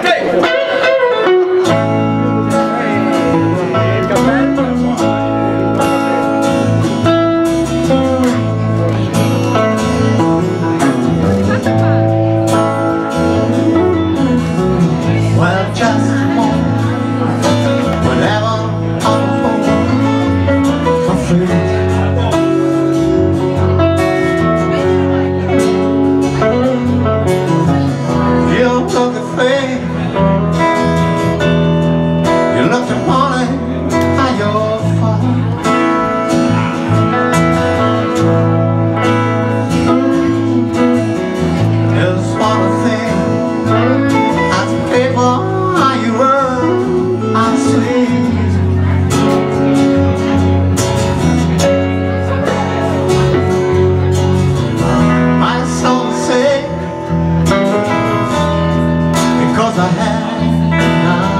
Hey! cause I have not.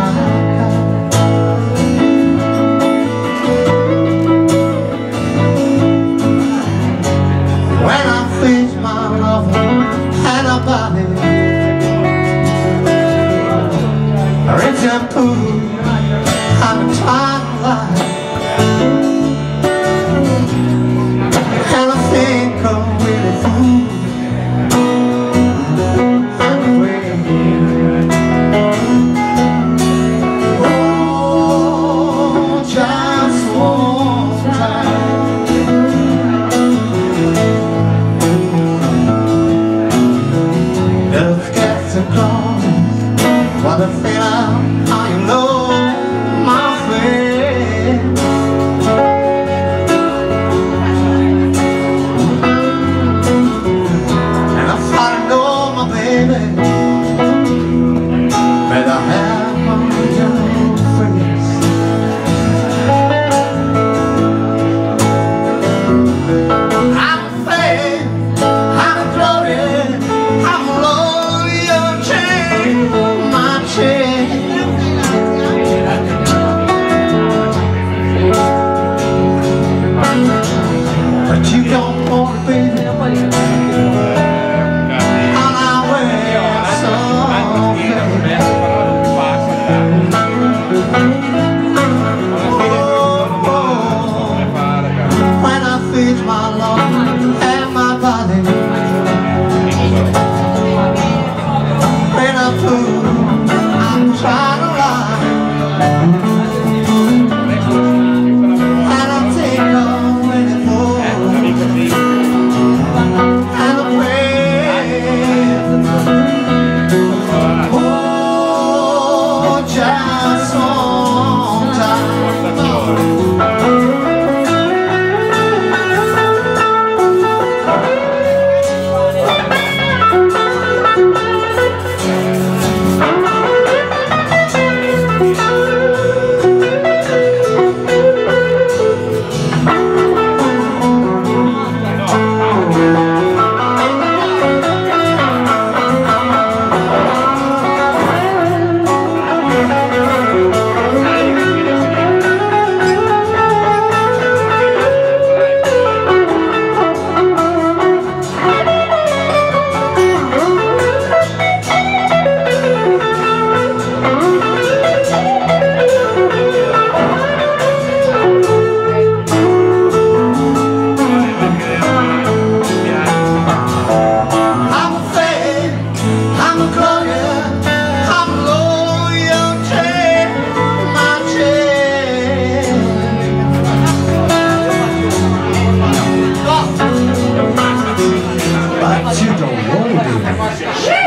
When I'm my lover norte de シいね。